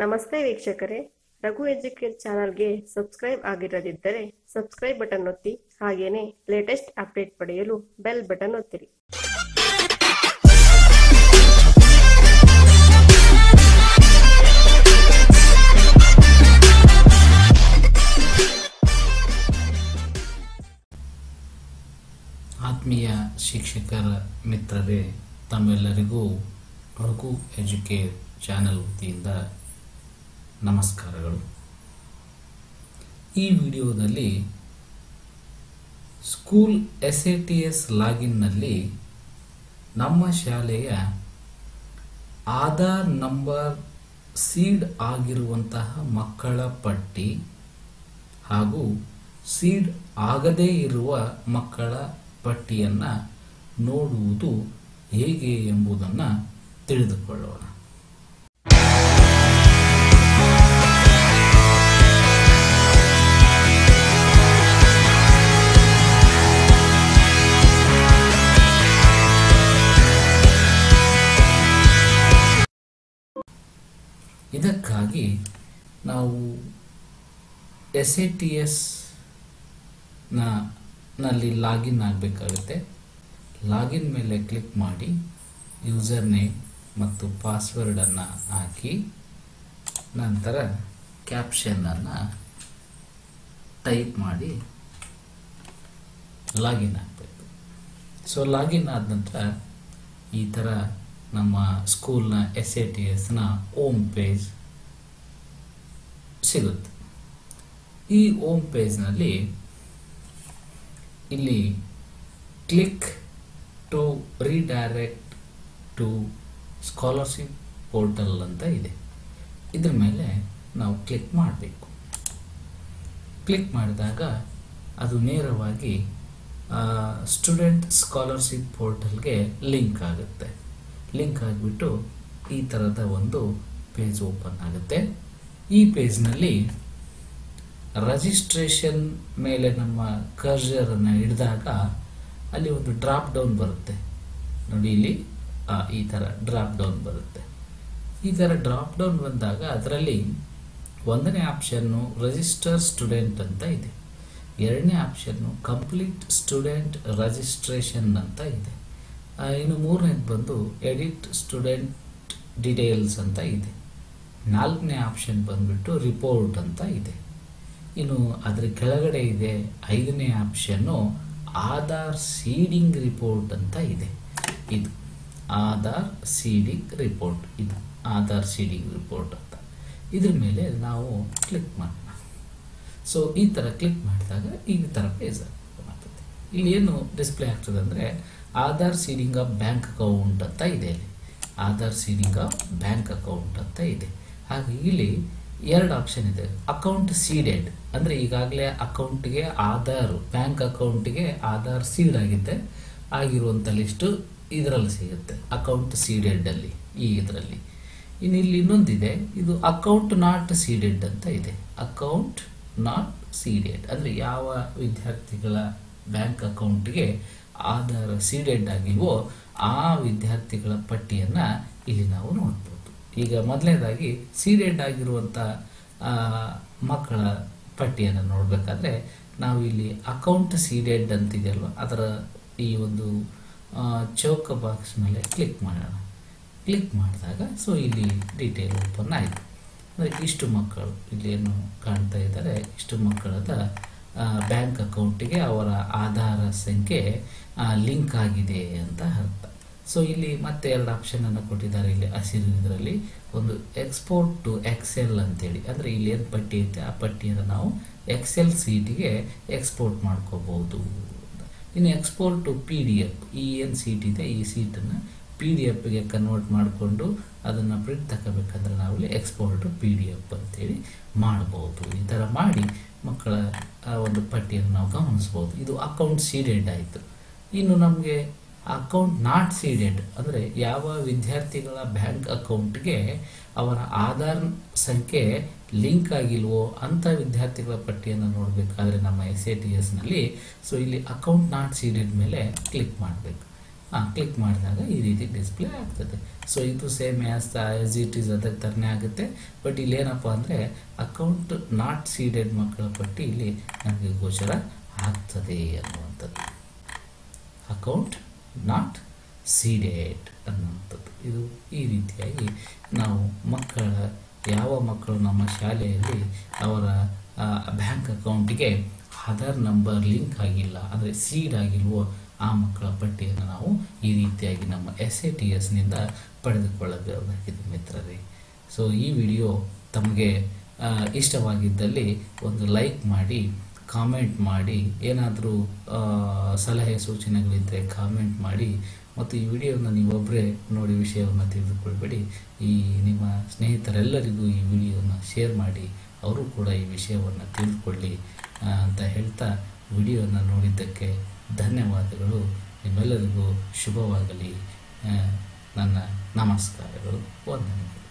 ನಮಸ್ತೆ ವೀಕ್ಷಕರೇ. ರಘು ಎಜುಕೇಟ್ ಚಾನಲ್ಗೆ ಸಬ್ಸ್ಕ್ರೈಬ್ ಆಗಿರದಿದ್ದರೆ ಸಬ್ಸ್ಕ್ರೈಬ್ ಬಟನ್ ಒತ್ತಿ. ಹಾಗೇನೆ ಲೇಟೆಸ್ಟ್ ಅಪ್ಡೇಟ್ ಪಡೆಯಲು ಬೆಲ್ ಬಟನ್ ಒತ್ತಿರಿ. ಆತ್ಮೀಯ ಶಿಕ್ಷಕರ ಮಿತ್ರರೇ, ತಮ್ಮೆಲ್ಲರಿಗೂ ರಘು ಎಜುಕೇಟ್ ಚಾನಲ್ ವತಿಯಿಂದ ನಮಸ್ಕಾರಗಳು. ಈ ವಿಡಿಯೋದಲ್ಲಿ school S A T S ಲಾಗಿನ್ನಲ್ಲಿ ನಮ್ಮ ಶಾಲೆಯ ಆಧಾರ್ ನಂಬರ್ ಸೀಡ್ ಆಗಿರುವಂತಹ ಮಕ್ಕಳ ಪಟ್ಟಿ ಹಾಗೂ ಸೀಡ್ ಆಗದೇ ಇರುವ ಮಕ್ಕಳ ಪಟ್ಟಿಯನ್ನು ನೋಡುವುದು ಹೇಗೆ ಎಂಬುದನ್ನು ತಿಳಿದುಕೊಳ್ಳೋಣ. ಇದಕ್ಕಾಗಿ ನಾವು ಎಸ್ ಎ ಟಿ ಎಸ್ನಲ್ಲಿ ಲಾಗಿನ್ ಆಗಬೇಕಾಗುತ್ತೆ. ಲಾಗಿನ್ ಮೇಲೆ ಕ್ಲಿಕ್ ಮಾಡಿ ಯೂಸರ್ ನೇಮ್ ಮತ್ತು ಪಾಸ್ವರ್ಡನ್ನು ಹಾಕಿ, ನಂತರ ಕ್ಯಾಪ್ಷನನ್ನು ಟೈಪ್ ಮಾಡಿ ಲಾಗಿನ್ ಆಗಬೇಕು. ಸೊ, ಲಾಗಿನ್ ಆದ ನಂತರ ಈ ಥರ ನಮ್ಮ ಸ್ಕೂಲ್ನ ಎಸ್ ಎ ಟಿ ಎಸ್ನ ಓಮ್ ಪೇಜ್ ಸಿಗುತ್ತೆ. ಈ ಓಮ್ ಪೇಜ್ನಲ್ಲಿ ಇಲ್ಲಿ click to redirect to scholarship portal ಅಂತ ಇದೆ. ಇದ್ರ ಮೇಲೆ ನಾವು ಕ್ಲಿಕ್ ಮಾಡಬೇಕು. ಕ್ಲಿಕ್ ಮಾಡಿದಾಗ ಅದು ನೇರವಾಗಿ ಸ್ಟೂಡೆಂಟ್ ಸ್ಕಾಲರ್ಶಿಪ್ ಪೋರ್ಟಲ್ಗೆ ಲಿಂಕ್ ಆಗುತ್ತೆ. ಲಿಂಕ್ ಆಗಿಬಿಟ್ಟು ಈ ಥರದ ಒಂದು ಪೇಜ್ ಓಪನ್ ಆಗುತ್ತೆ. ಈ ಪೇಜ್ನಲ್ಲಿ ರಜಿಸ್ಟ್ರೇಷನ್ ಮೇಲೆ ನಮ್ಮ ಕರ್ಜರನ್ನು ಹಿಡಿದಾಗ ಅಲ್ಲಿ ಒಂದು ಡ್ರಾಪ್ ಡೌನ್ ಬರುತ್ತೆ. ನೋಡಿ ಇಲ್ಲಿ ಈ ಥರ ಡ್ರಾಪ್ ಡೌನ್ ಬರುತ್ತೆ. ಈ ಥರ ಡ್ರಾಪ್ ಡೌನ್ ಬಂದಾಗ ಅದರಲ್ಲಿ ಒಂದನೇ ಆಪ್ಷನ್ನು ರಿಜಿಸ್ಟರ್ ಸ್ಟೂಡೆಂಟ್ ಅಂತ ಇದೆ. ಎರಡನೇ ಆಪ್ಷನ್ನು ಕಂಪ್ಲೀಟ್ ಸ್ಟೂಡೆಂಟ್ ರಜಿಸ್ಟ್ರೇಷನ್ ಅಂತ ಇದೆ. ಇನ್ನು ಮೂರನೇದು ಬಂದು ಎಡಿಟ್ ಸ್ಟೂಡೆಂಟ್ ಡೀಟೇಲ್ಸ್ ಅಂತ ಇದೆ. ನಾಲ್ಕನೇ ಆಪ್ಷನ್ ಬಂದುಬಿಟ್ಟು ರಿಪೋರ್ಟ್ ಅಂತ ಇದೆ. ಇನ್ನು ಅದರ ಕೆಳಗಡೆ ಇದೆ ಐದನೇ ಆಪ್ಷನ್ನು ಆಧಾರ್ ಸೀಡಿಂಗ್ ರಿಪೋರ್ಟ್ ಅಂತ ಇದೆ. ಇದು ಆಧಾರ್ ಸೀಡಿಂಗ್ ರಿಪೋರ್ಟ್ ಇದು ಆಧಾರ್ ಸೀಡಿಂಗ್ ರಿಪೋರ್ಟ್ ಅಂತ. ಇದ್ರ ಮೇಲೆ ನಾವು ಕ್ಲಿಕ್ ಮಾಡೋಣ. ಸೊ ಈ ಥರ ಕ್ಲಿಕ್ ಮಾಡಿದಾಗ ಈ ಥರ ಪೇಜ್ ಆಗ್ತದೆ. ಇಲ್ಲಿ ಏನು ಡಿಸ್ಪ್ಲೇ ಆಗ್ತದೆ ಅಂದರೆ Aadhaar seeding of bank account ಅಂತ ಇದೆ ಅಲ್ಲಿ. Aadhaar seeding of bank account ಅಂತ ಇದೆ. ಹಾಗೆ ಇಲ್ಲಿ ಎರಡು ಆಪ್ಷನ್ ಇದೆ. ಅಕೌಂಟ್ ಸೀಡೆಡ್ ಅಂದರೆ ಈಗಾಗಲೇ ಅಕೌಂಟ್ಗೆ ಆಧಾರ್ ಬ್ಯಾಂಕ್ ಅಕೌಂಟ್ಗೆ ಆಧಾರ್ ಸೀಡ್ ಆಗಿದೆ ಆಗಿರುವಂಥ ಲಿಸ್ಟು ಇದರಲ್ಲಿ ಸಿಗುತ್ತೆ. ಅಕೌಂಟ್ ಸೀಡೆಡ್ ಅಲ್ಲಿ, ಈ ಇದರಲ್ಲಿ. ಇನ್ನು ಇಲ್ಲಿ ಇನ್ನೊಂದಿದೆ. ಇದು ಅಕೌಂಟ್ ನಾಟ್ ಸೀಡೆಡ್ ಅಂತ ಇದೆ. ಅಕೌಂಟ್ ನಾಟ್ ಸೀಡೆಡ್ ಅಂದರೆ ಯಾವ ವಿದ್ಯಾರ್ಥಿಗಳ ಬ್ಯಾಂಕ್ ಅಕೌಂಟ್ಗೆ ಆಧಾರ್ ಸೀಡೆಡ್ ಆಗಿವೋ ಆ ವಿದ್ಯಾರ್ಥಿಗಳ ಪಟ್ಟಿಯನ್ನು ಇಲ್ಲಿ ನಾವು ನೋಡ್ಬೋದು. ಈಗ ಮೊದಲನೇದಾಗಿ ಸೀಡೆಡ್ ಆಗಿರುವಂಥ ಮಕ್ಕಳ ಪಟ್ಟಿಯನ್ನು ನೋಡಬೇಕಾದ್ರೆ ನಾವು ಇಲ್ಲಿ ಅಕೌಂಟ್ ಸೀಡೆಡ್ ಅಂತಿದೆಯಲ್ವ? ಅದರ ಈ ಒಂದು ಚೌಕ ಬಾಕ್ಸ್ ಮೇಲೆ ಕ್ಲಿಕ್ ಮಾಡೋಣ. ಕ್ಲಿಕ್ ಮಾಡಿದಾಗ ಸೊ ಇಲ್ಲಿ ಡೀಟೇಲ್ ಓಪನ್ ಆಯಿತು. ಅಂದರೆ ಇಷ್ಟು ಮಕ್ಕಳು ಇಲ್ಲಿ ಏನು ಕಾಣ್ತಾ ಇದ್ದಾರೆ. ಇಷ್ಟು ಮಕ್ಕಳದ ಬ್ಯಾಂಕ್ ಅಕೌಂಟಿಗೆ ಅವರ ಆಧಾರ ಸಂಖ್ಯೆ ಲಿಂಕ್ ಆಗಿದೆ ಅಂತ ಅರ್ಥ. ಸೊ ಇಲ್ಲಿ ಮತ್ತೆ ಎರಡು ಆಪ್ಷನನ್ನು ಕೊಟ್ಟಿದ್ದಾರೆ. ಇಲ್ಲಿ ಹಸಿರು ಇದರಲ್ಲಿ ಒಂದು ಎಕ್ಸ್ಪೋರ್ಟ್ ಟು ಎಕ್ಸೆಲ್ ಅಂತೇಳಿ. ಅಂದರೆ ಇಲ್ಲಿ ಏನು ಪಟ್ಟಿ ಐತೆ? ಆ ಪಟ್ಟಿಯನ್ನು ನಾವು ಎಕ್ಸೆಲ್ ಸೀಟಿಗೆ ಎಕ್ಸ್ಪೋರ್ಟ್ ಮಾಡ್ಕೋಬಹುದು ಇನ್ನು export to P D F ಈ ಏನು ಸೀಟ್ ಇದೆ? ಈ ಸೀಟನ್ನು ಪಿ ಡಿ ಎಫ್ಗೆ ಕನ್ವರ್ಟ್ ಮಾಡಿಕೊಂಡು ಅದನ್ನು ಪ್ರಿಂಟ್ ತಗೋಬೇಕಂದ್ರೆ ನಾವಿಲ್ಲಿ ಎಕ್ಸ್ಪೋರ್ಟ್ ಪಿ ಡಿ ಎಫ್ ಅಂತೇಳಿ ಮಾಡ್ಬೋದು. ಈ ಥರ ಮಾಡಿ ಮಕ್ಕಳ ಆ ಒಂದು ಪಟ್ಟಿಯನ್ನು ನಾವು ಗಮನಿಸ್ಬೋದು. ಇದು ಅಕೌಂಟ್ ಸೀಡೆಡ್ ಆಯಿತು. ಇನ್ನು ನಮಗೆ ಅಕೌಂಟ್ ನಾಟ್ ಸೀಡೆಡ್ ಅಂದರೆ ಯಾವ ವಿದ್ಯಾರ್ಥಿಗಳ ಬ್ಯಾಂಕ್ ಅಕೌಂಟ್ಗೆ ಅವರ ಆಧಾರ್ ಸಂಖ್ಯೆ ಲಿಂಕ್ ಆಗಿಲ್ವೋ ಅಂಥ ವಿದ್ಯಾರ್ಥಿಗಳ ಪಟ್ಟಿಯನ್ನು ನೋಡಬೇಕಾದ್ರೆ ನಮ್ಮ ಎಸ್ ಎ ಟಿ ಎಸ್ನಲ್ಲಿ ಸೊ ಇಲ್ಲಿ ಅಕೌಂಟ್ ನಾಟ್ ಸೀಡೆಡ್ ಮೇಲೆ ಕ್ಲಿಕ್ ಮಾಡಬೇಕು. ಕ್ಲಿಕ್ ಮಾಡಿದಾಗ ಈ ರೀತಿ ಡಿಸ್ಪ್ಲೇ ಆಗ್ತದೆ. ಸೊ ಇದು same as as it is ಅದಕ್ಕೆ ಥರನೇ ಆಗುತ್ತೆ. ಬಟ್ ಇಲ್ಲಿ ಏನಪ್ಪ ಅಂದರೆ ಅಕೌಂಟ್ ನಾಟ್ ಸೀಡೆಡ್ ಮಕ್ಕಳ ಪಟ್ಟಿ ಇಲ್ಲಿ ನಮಗೆ ಗೋಚರ ಆಗ್ತದೆ ಅನ್ನುವಂಥದ್ದು. ಅಕೌಂಟ್ ನಾಟ್ ಸೀಡೆಡ್ ಅನ್ನುವಂಥದ್ದು. ಇದು ಈ ರೀತಿಯಾಗಿ ನಾವು ಮಕ್ಕಳ, ಯಾವ ಮಕ್ಕಳು ನಮ್ಮ ಶಾಲೆಯಲ್ಲಿ ಅವರ ಬ್ಯಾಂಕ್ ಅಕೌಂಟಿಗೆ ಆಧಾರ್ ನಂಬರ್ ಲಿಂಕ್ ಆಗಿಲ್ಲ, ಅಂದರೆ ಸೀಡ್ ಆಗಿಲ್ವೋ ಆ ಮಕ್ಕಳ ಪಟ್ಟಿಯನ್ನು ನಾವು ಈ ರೀತಿಯಾಗಿ ನಮ್ಮ ಎಸ್ ಎ ಟಿ ಎಸ್ನಿಂದ ಪಡೆದುಕೊಳ್ಳಬಹುದಾಗಿದೆ ಮಿತ್ರರೇ. ಸೊ ಈ ವಿಡಿಯೋ ತಮಗೆ ಇಷ್ಟವಾಗಿದ್ದಲ್ಲಿ ಒಂದು ಲೈಕ್ ಮಾಡಿ ಕಾಮೆಂಟ್ ಮಾಡಿ, ಏನಾದರೂ ಸಲಹೆ ಸೂಚನೆಗಳಿದ್ದರೆ ಕಾಮೆಂಟ್ ಮಾಡಿ, ಮತ್ತು ಈ ವಿಡಿಯೋನ ನೀವೊಬ್ಬರೇ ನೋಡಿ ವಿಷಯವನ್ನು ತಿಳಿದುಕೊಳ್ಬೇಡಿ. ಈ ನಿಮ್ಮ ಸ್ನೇಹಿತರೆಲ್ಲರಿಗೂ ಈ ವಿಡಿಯೋನ ಶೇರ್ ಮಾಡಿ, ಅವರು ಕೂಡ ಈ ವಿಷಯವನ್ನು ತಿಳಿದುಕೊಳ್ಳಿ ಅಂತ ಹೇಳ್ತಾ ವಿಡಿಯೋನ ನೋಡಿದ್ದಕ್ಕೆ ಧನ್ಯವಾದಗಳು. ನಿಮ್ಮೆಲ್ಲರಿಗೂ ಶುಭವಾಗಲಿ. ನನ್ನ ನಮಸ್ಕಾರಗಳು. ವಂದನೆಗಳು.